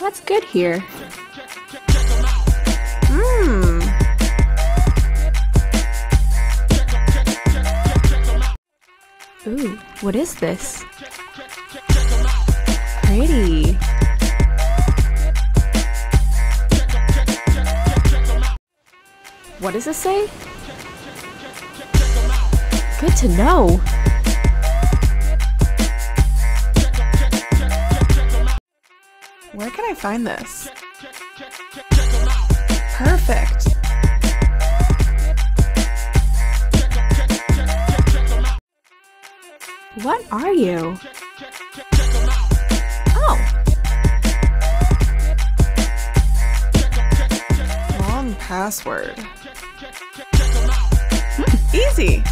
What's good here? Mmm. Ooh, what is this? Pretty. What does it say? Good to know. Where can I find this? Perfect. What are you? Oh. Wrong password. Hmm, Easy.